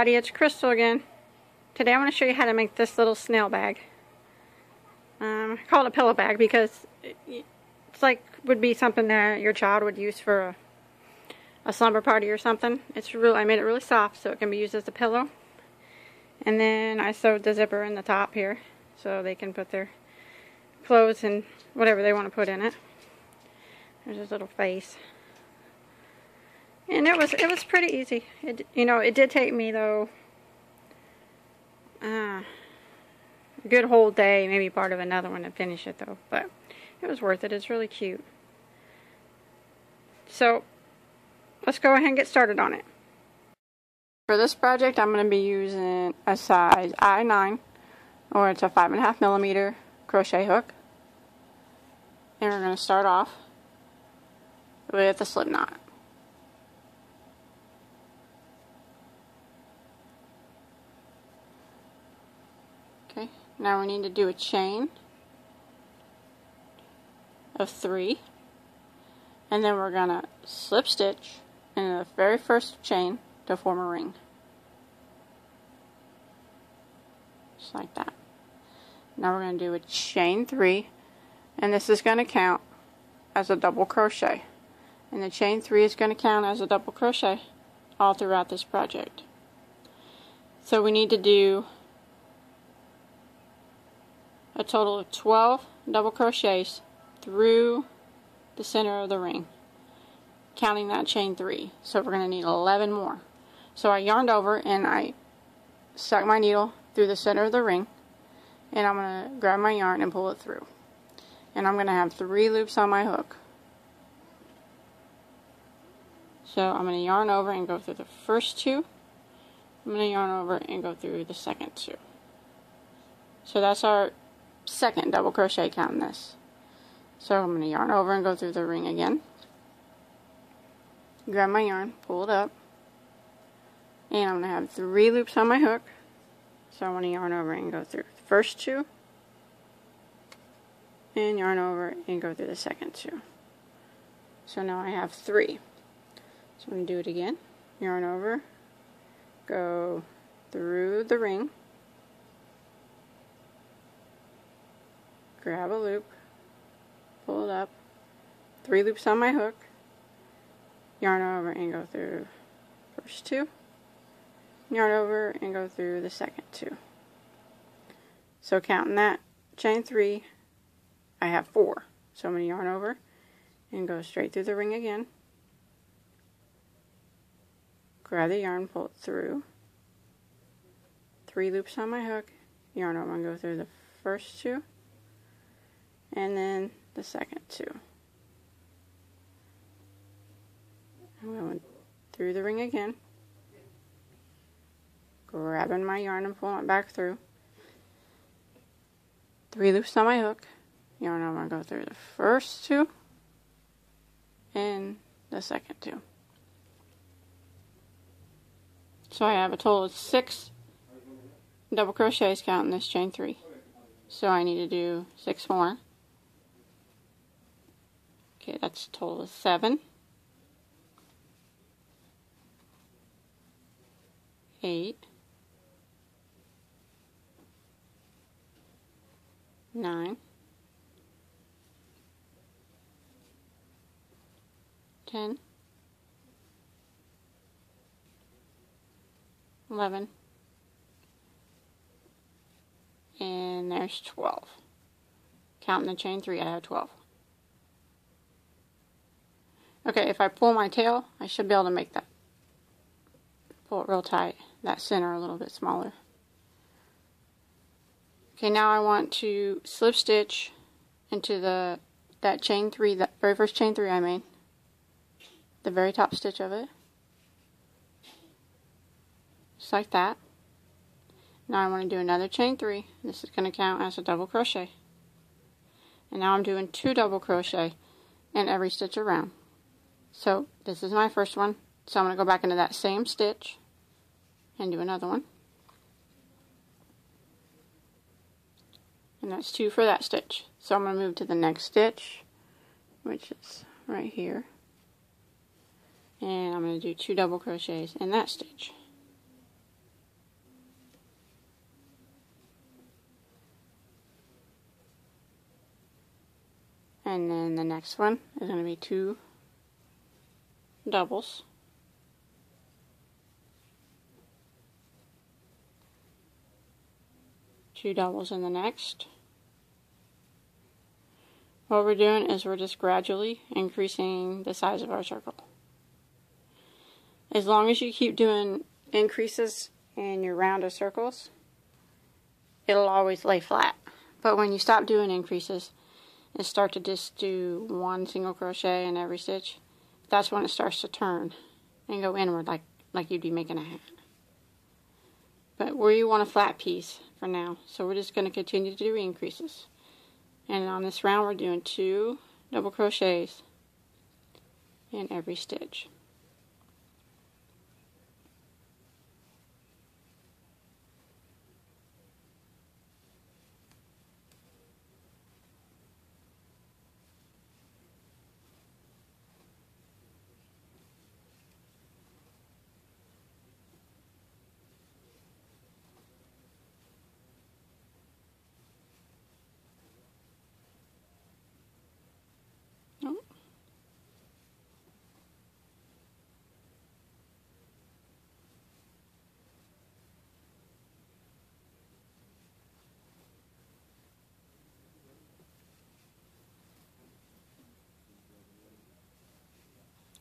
Howdy, it's Crystal again. Today I want to show you how to make this little snail bag. Um, I call it a pillow bag because it's like would be something that your child would use for a, a slumber party or something. It's real. I made it really soft so it can be used as a pillow. And then I sewed the zipper in the top here so they can put their clothes and whatever they want to put in it. There's his little face. And it was it was pretty easy. It you know it did take me though uh, a good whole day, maybe part of another one to finish it though. But it was worth it. It's really cute. So let's go ahead and get started on it. For this project, I'm going to be using a size I9, or it's a five and a half millimeter crochet hook. And we're going to start off with a slip knot. Okay, now we need to do a chain of three and then we're going to slip stitch in the very first chain to form a ring. Just like that. Now we're going to do a chain three and this is going to count as a double crochet and the chain three is going to count as a double crochet all throughout this project. So we need to do a total of 12 double crochets through the center of the ring. Counting that chain three. So we're going to need 11 more. So I yarned over and I stuck my needle through the center of the ring and I'm going to grab my yarn and pull it through. And I'm going to have three loops on my hook. So I'm going to yarn over and go through the first two. I'm going to yarn over and go through the second two. So that's our second double crochet count in this so I'm going to yarn over and go through the ring again. Grab my yarn, pull it up, and I'm going to have three loops on my hook. So I want to yarn over and go through the first two, and yarn over and go through the second two. So now I have three. So I'm going to do it again. Yarn over, go through the ring, grab a loop, pull it up, three loops on my hook, yarn over and go through first two, yarn over and go through the second two. So counting that chain three, I have four. So I'm going to yarn over and go straight through the ring again. Grab the yarn, pull it through. Three loops on my hook, yarn over and go through the first two. And then the second two. I'm going through the ring again, grabbing my yarn and pulling it back through. Three loops on my hook. Yarn I'm going to go through the first two and the second two. So I have a total of six double crochets counting this chain three. So I need to do six more. Okay, that's a total of seven. Eight. Nine. Ten. Eleven. And there's 12. Counting the chain three, I have 12. Okay, if I pull my tail, I should be able to make that. Pull it real tight, that center a little bit smaller. Okay, now I want to slip stitch into the that chain three, that very first chain three I made. The very top stitch of it. Just like that. Now I want to do another chain three. This is going to count as a double crochet. And now I'm doing two double crochet in every stitch around. So this is my first one. So I'm going to go back into that same stitch and do another one. And that's two for that stitch. So I'm going to move to the next stitch, which is right here. And I'm going to do two double crochets in that stitch. And then the next one is going to be two doubles. Two doubles in the next. What we're doing is we're just gradually increasing the size of our circle. As long as you keep doing increases in your round of circles it'll always lay flat. But when you stop doing increases and start to just do one single crochet in every stitch, that's when it starts to turn and go inward like, like you'd be making a hat. But where you want a flat piece for now, so we're just going to continue to do increases. And on this round we're doing two double crochets in every stitch.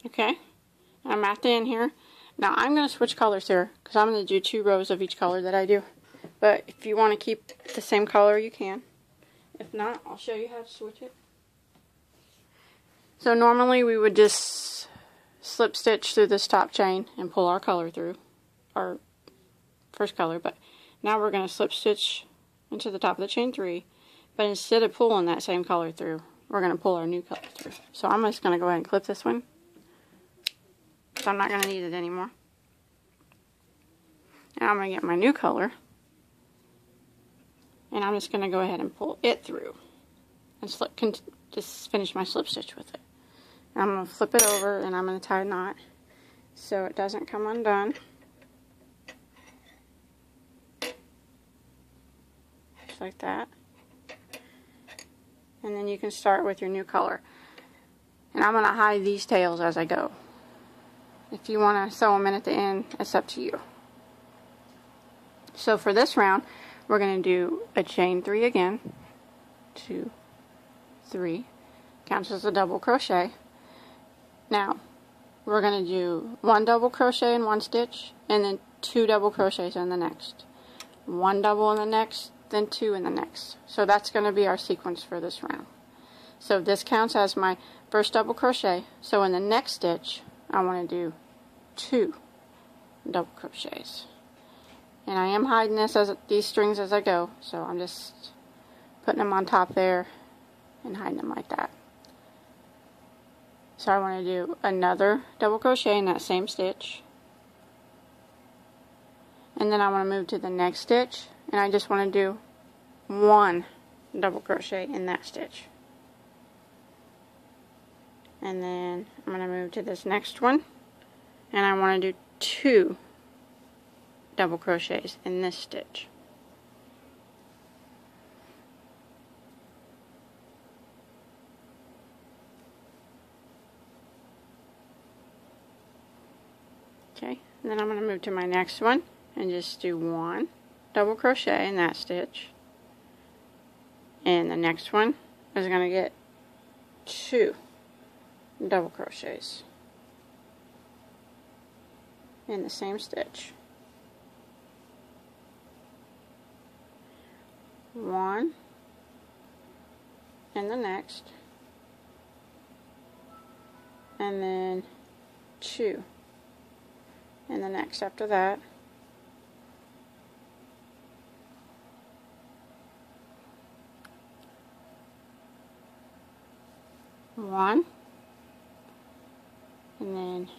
Okay, I'm at the end here. Now I'm going to switch colors here because I'm going to do two rows of each color that I do. But if you want to keep the same color, you can. If not, I'll show you how to switch it. So normally we would just slip stitch through this top chain and pull our color through, our first color, but now we're going to slip stitch into the top of the chain three, but instead of pulling that same color through, we're going to pull our new color through. So I'm just going to go ahead and clip this one so I'm not going to need it anymore. Now I'm going to get my new color, and I'm just going to go ahead and pull it through, and slip, just finish my slip stitch with it. I'm going to flip it over, and I'm going to tie a knot so it doesn't come undone. Just like that. And then you can start with your new color. And I'm going to hide these tails as I go. If you want to sew them in at the end, it's up to you. So for this round, we're going to do a chain three again. Two, three. Counts as a double crochet. Now, we're going to do one double crochet in one stitch, and then two double crochets in the next. One double in the next, then two in the next. So that's going to be our sequence for this round. So this counts as my first double crochet. So in the next stitch, I want to do two double crochets. And I am hiding this as these strings as I go so I'm just putting them on top there and hiding them like that. So I want to do another double crochet in that same stitch. And then I want to move to the next stitch and I just want to do one double crochet in that stitch and then I'm going to move to this next one and I want to do two double crochets in this stitch. Okay, and then I'm going to move to my next one and just do one double crochet in that stitch. And the next one is going to get two double crochets. In the same stitch. One. In the next. And then two. In the next after that. One and then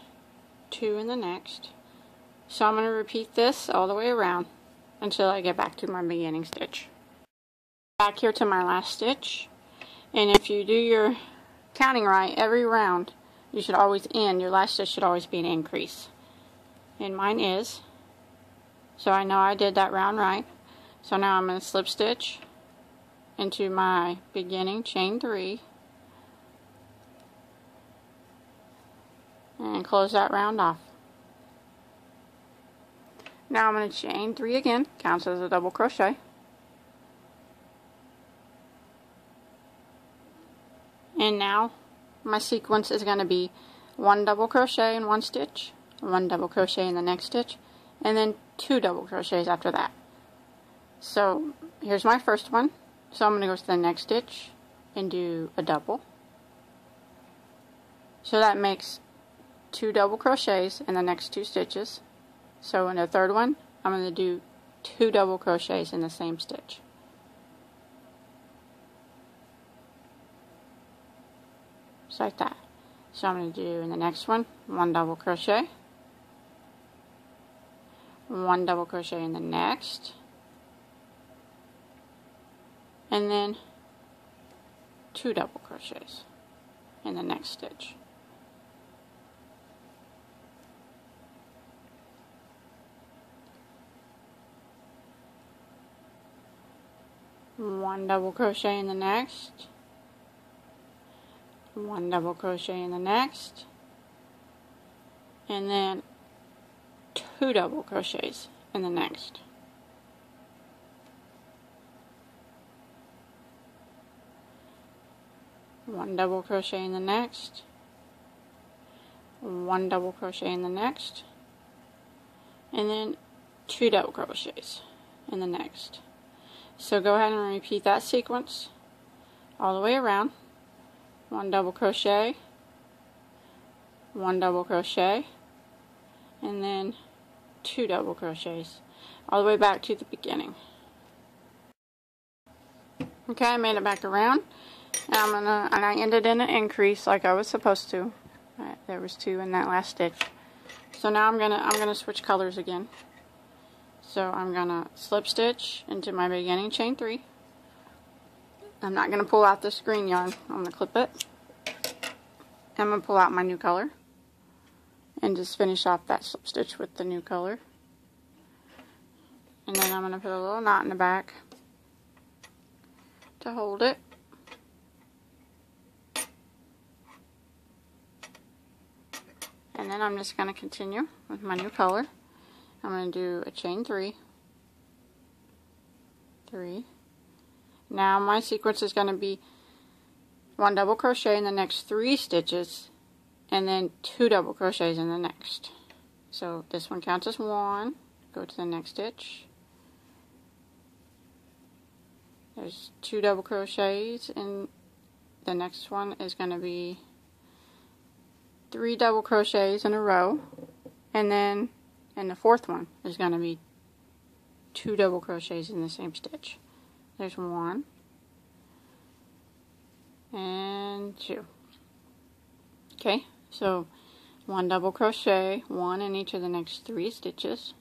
two in the next. So I'm going to repeat this all the way around until I get back to my beginning stitch. Back here to my last stitch. And if you do your counting right every round, you should always end, your last stitch should always be an increase. And mine is. So I know I did that round right. So now I'm going to slip stitch into my beginning chain three and close that round off. Now I'm going to chain three again, counts as a double crochet. And now my sequence is going to be one double crochet in one stitch, one double crochet in the next stitch, and then two double crochets after that. So here's my first one. So I'm going to go to the next stitch and do a double. So that makes two double crochets in the next two stitches. So in the third one, I'm going to do two double crochets in the same stitch. Just like that. So I'm going to do in the next one, one double crochet, one double crochet in the next, and then two double crochets in the next stitch. One double crochet in the next, one double crochet in the next, and then two double crochets in the next. one double crochet in the next. One double crochet in the next. And then two double crochets in the next so go ahead and repeat that sequence all the way around one double crochet one double crochet and then two double crochets all the way back to the beginning okay I made it back around and I'm gonna and I ended in an increase like I was supposed to. Right, there was two in that last stitch. So now I'm gonna I'm gonna switch colors again. So I'm gonna slip stitch into my beginning chain three. I'm not gonna pull out this green yarn. I'm gonna clip it. I'm gonna pull out my new color and just finish off that slip stitch with the new color. And then I'm gonna put a little knot in the back to hold it. and then I'm just going to continue with my new color. I'm going to do a chain three, three. Now my sequence is going to be one double crochet in the next three stitches and then two double crochets in the next. So this one counts as one. Go to the next stitch. There's two double crochets and the next one is going to be three double crochets in a row and then in the fourth one is going to be two double crochets in the same stitch. There's one and two. Okay, so one double crochet, one in each of the next three stitches.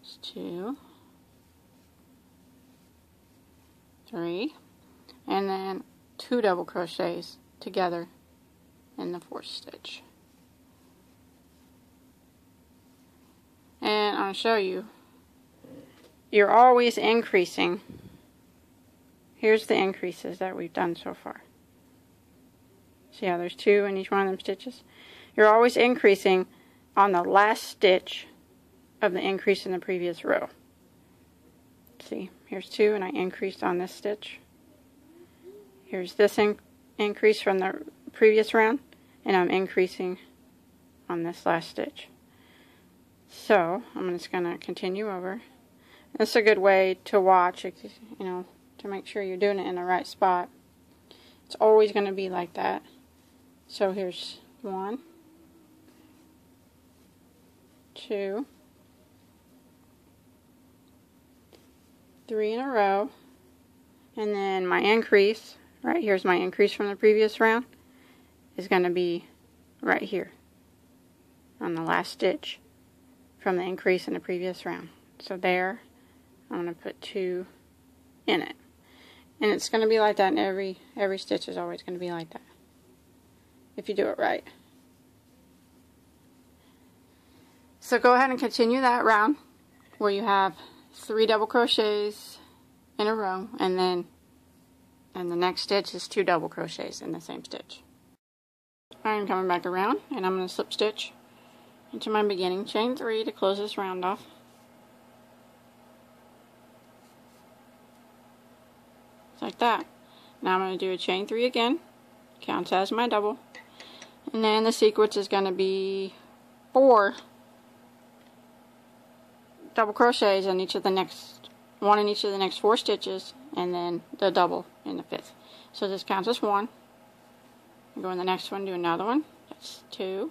It's two, three, and then two double crochets together in the fourth stitch. And I'll show you. You're always increasing. Here's the increases that we've done so far. See how there's two in each one of them stitches? You're always increasing on the last stitch of the increase in the previous row. See, here's two and I increased on this stitch. Here's this in increase from the previous round and I'm increasing on this last stitch. So I'm just going to continue over. It's a good way to watch, you know, to make sure you're doing it in the right spot. It's always going to be like that. So here's one, two, three in a row, and then my increase right here's my increase from the previous round is going to be right here on the last stitch from the increase in the previous round. So there, I'm going to put two in it. And it's going to be like that in every, every stitch is always going to be like that. If you do it right. So go ahead and continue that round where you have three double crochets in a row and then and the next stitch is two double crochets in the same stitch. I'm coming back around and I'm going to slip stitch into my beginning chain three to close this round off. like that. Now I'm going to do a chain three again, counts as my double, and then the sequence is going to be four double crochets in each of the next, one in each of the next four stitches, and then the double in the fifth. So this counts as one. Go in the next one, do another one. That's two.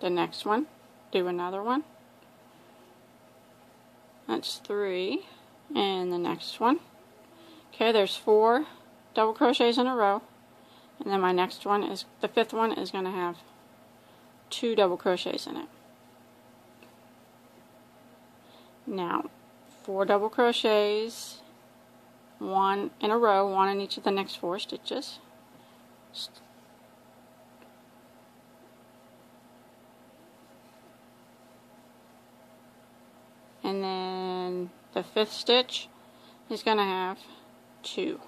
The next one, do another one. That's three. And the next one. Okay, there's four double crochets in a row. And then my next one is, the fifth one is going to have two double crochets in it. Now, four double crochets, one in a row, one in each of the next four stitches. And then the fifth stitch is going to have two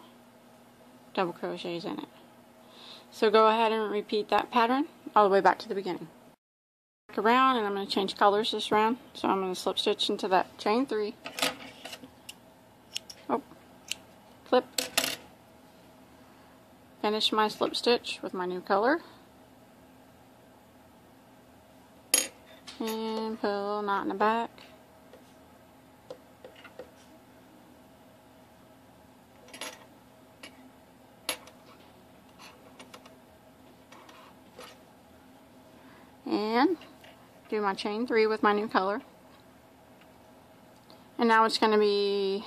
double crochets in it. So go ahead and repeat that pattern all the way back to the beginning. Back around and I'm going to change colors this round. So I'm going to slip stitch into that chain three. Oh, flip. Finish my slip stitch with my new color. And pull knot in the back. And do my chain three with my new color. And now it's going to be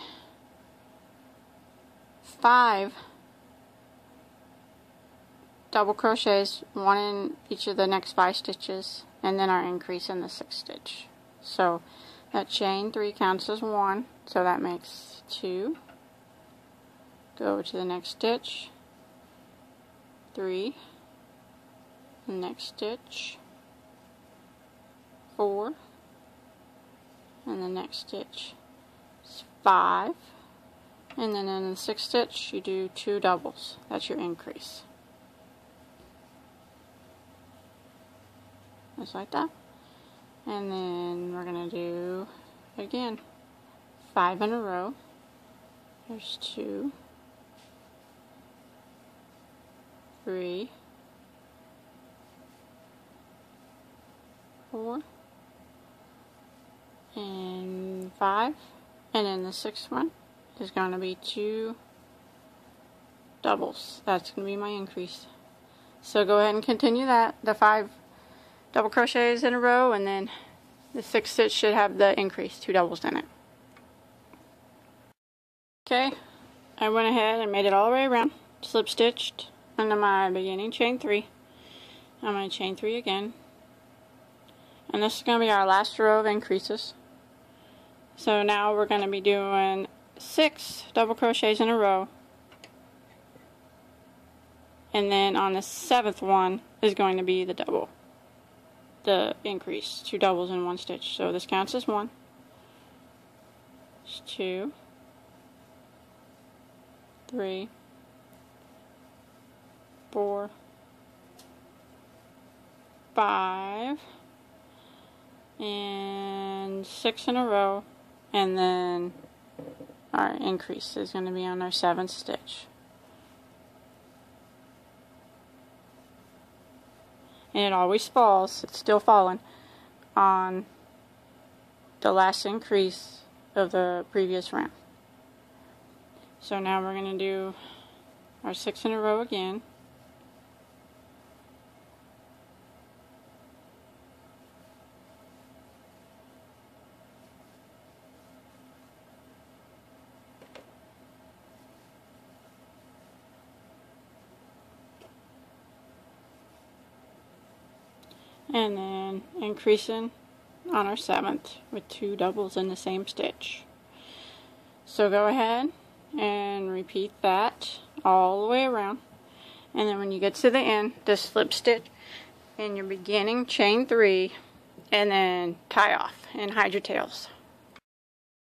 five double crochets, one in each of the next five stitches, and then our increase in the sixth stitch. So that chain three counts as one, so that makes two. Go to the next stitch, three, next stitch, four. And the next stitch is five. And then in the sixth stitch you do two doubles. That's your increase. Just like that. And then we're gonna do again five in a row. There's two. Three. Four and five. And then the sixth one is going to be two doubles. That's going to be my increase. So go ahead and continue that. The five double crochets in a row and then the sixth stitch should have the increase two doubles in it. Okay. I went ahead and made it all the way around. Slip stitched into my beginning chain three. I'm going to chain three again. And this is going to be our last row of increases so now we're going to be doing six double crochets in a row. And then on the seventh one is going to be the double. The increase. Two doubles in one stitch. So this counts as one. It's two. Three. Four. Five. And six in a row and then our increase is going to be on our seventh stitch. And it always falls, it's still falling, on the last increase of the previous round. So now we're going to do our six in a row again. and then increasing on our seventh with two doubles in the same stitch. So go ahead and repeat that all the way around and then when you get to the end just slip stitch in your beginning chain three and then tie off and hide your tails.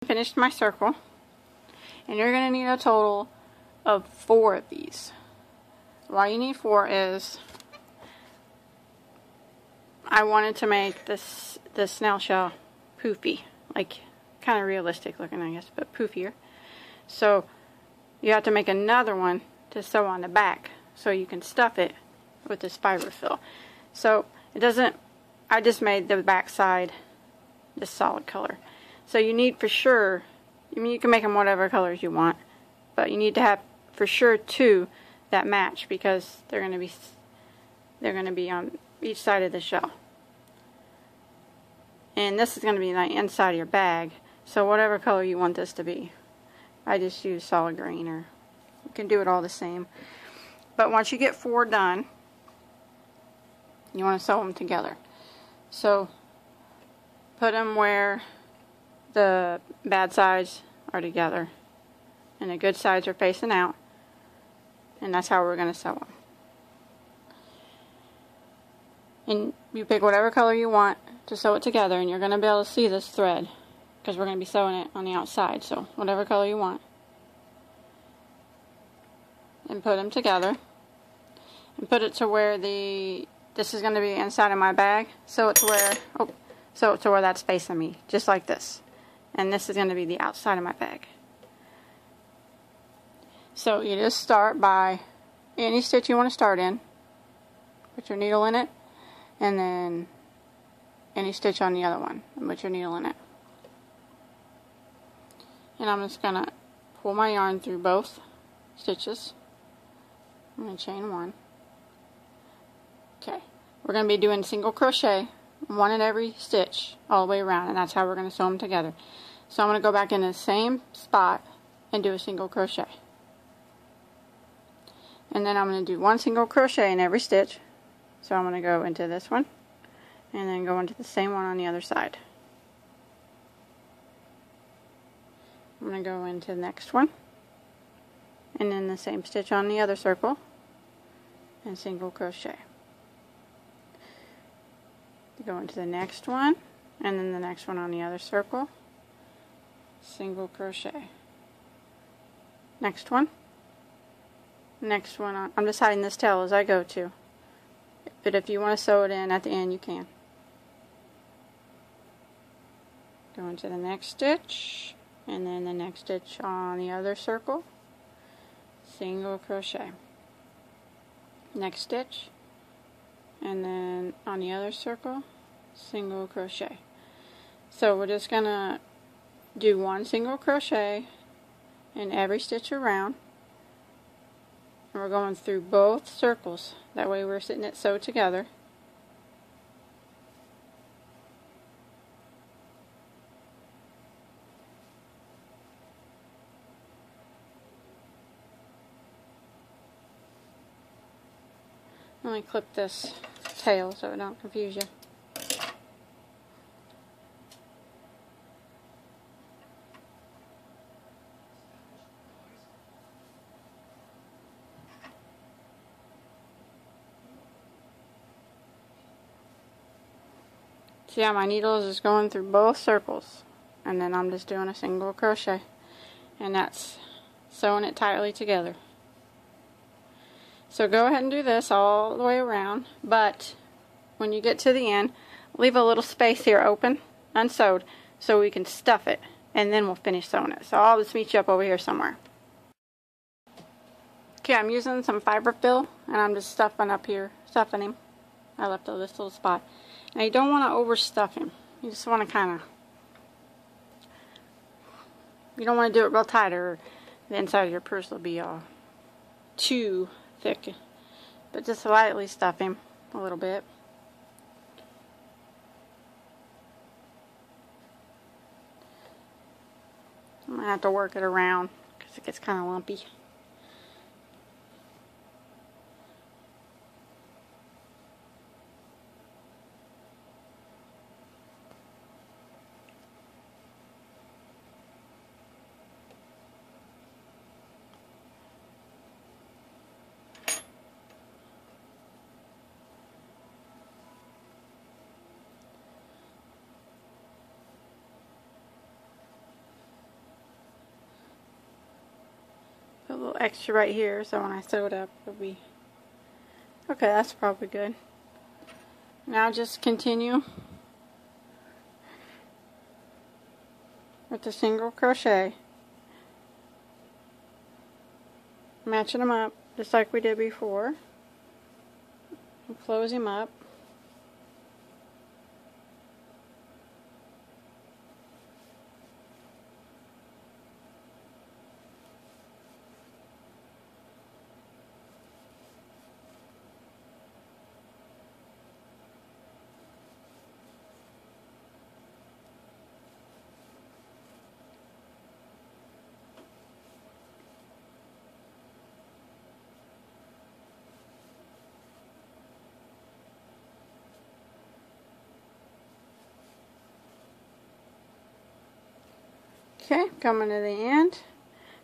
Finished my circle and you're going to need a total of four of these. Why you need four is I wanted to make this the snail shell poofy, like kind of realistic looking, I guess, but poofier. So you have to make another one to sew on the back so you can stuff it with this fiberfill. So it doesn't, I just made the back side this solid color. So you need for sure, I mean you can make them whatever colors you want, but you need to have for sure two that match because they're going to be they're going to be on each side of the shell. And this is going to be the inside of your bag. So whatever color you want this to be. I just use solid green or you can do it all the same. But once you get four done, you want to sew them together. So put them where the bad sides are together and the good sides are facing out. And that's how we're going to sew them. And you pick whatever color you want to sew it together and you're going to be able to see this thread because we're going to be sewing it on the outside. So whatever color you want. And put them together. And put it to where the, this is going to be inside of my bag. So it's where, oh, so to where that's facing me. Just like this. And this is going to be the outside of my bag. So you just start by any stitch you want to start in. Put your needle in it. And then any stitch on the other one and put your needle in it. And I'm just going to pull my yarn through both stitches. I'm going to chain one. Okay, we're going to be doing single crochet, one in every stitch all the way around, and that's how we're going to sew them together. So I'm going to go back in the same spot and do a single crochet. And then I'm going to do one single crochet in every stitch. So I'm going to go into this one and then go into the same one on the other side. I'm going to go into the next one and then the same stitch on the other circle and single crochet. Go into the next one and then the next one on the other circle, single crochet. Next one, next one on, I'm just hiding this tail as I go to, but if you want to sew it in at the end you can. go into the next stitch and then the next stitch on the other circle. Single crochet. Next stitch and then on the other circle single crochet. So we're just gonna do one single crochet in every stitch around and we're going through both circles that way we're sitting it sewed together Let me clip this tail so it don't confuse you. See how my needle is just going through both circles and then I'm just doing a single crochet and that's sewing it tightly together. So go ahead and do this all the way around, but when you get to the end, leave a little space here open, unsewed, so we can stuff it, and then we'll finish sewing it. So I'll just meet you up over here somewhere. Okay, I'm using some fiberfill, and I'm just stuffing up here, stuffing him. I left this little spot. Now you don't want to overstuff him. You just want to kind of, you don't want to do it real tight or the inside of your purse will be all too thick, but just lightly stuff him a little bit. I'm going to have to work it around because it gets kind of lumpy. Little extra right here so when I sew it up it'll be okay that's probably good Now just continue with the single crochet. Matching them up just like we did before. Close him up. Okay, coming to the end.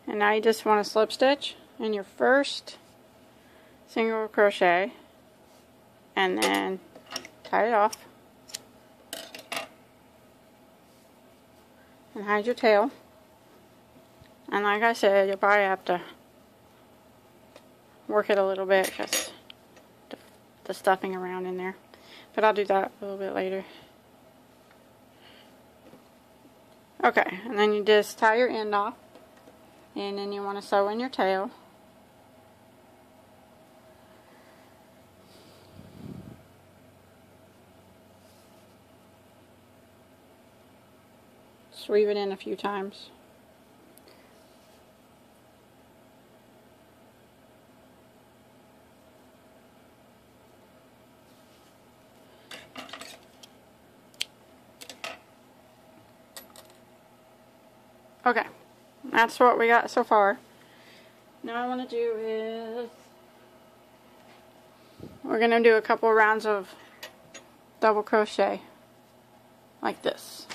And now you just want to slip stitch in your first single crochet and then tie it off and hide your tail. And like I said, you'll probably have to work it a little bit because the stuffing around in there. But I'll do that a little bit later. Okay, and then you just tie your end off. And then you want to sew in your tail. Weave it in a few times. Okay, that's what we got so far. Now I want to do is, we're going to do a couple rounds of double crochet, like this.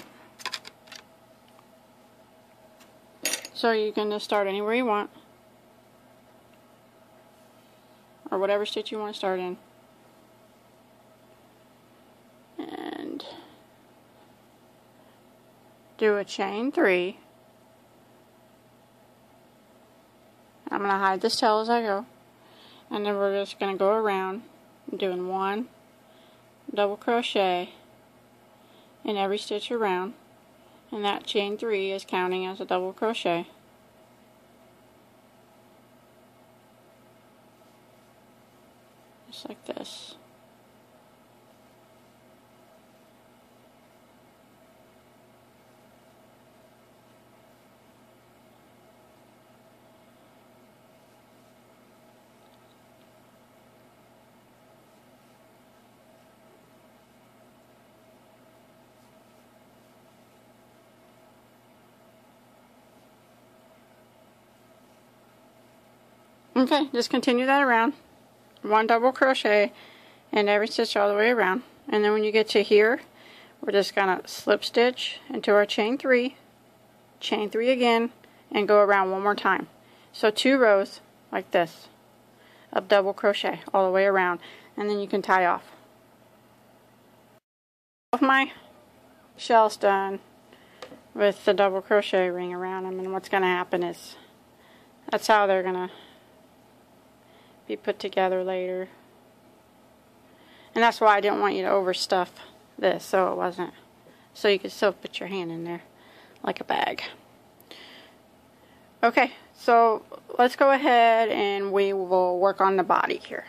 So you can just start anywhere you want, or whatever stitch you want to start in. And do a chain three I'm going to hide this tail as I go. And then we're just going to go around doing one double crochet in every stitch around. And that chain three is counting as a double crochet. Just like this. Okay, just continue that around. One double crochet and every stitch all the way around. And then when you get to here, we're just going to slip stitch into our chain three, chain three again, and go around one more time. So two rows like this of double crochet all the way around. And then you can tie off. Of my shells done with the double crochet ring around them and what's going to happen is that's how they're going to be put together later. And that's why I didn't want you to overstuff this so it wasn't, so you could still put your hand in there like a bag. Okay, so let's go ahead and we will work on the body here.